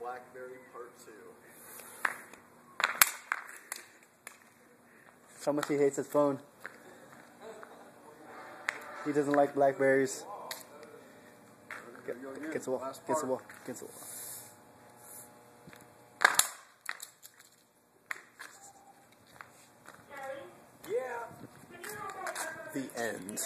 Blackberry Part 2. How much he hates his phone. He doesn't like blackberries. Get, gets the wall. Get Gets the wall. Gets the wall. The end.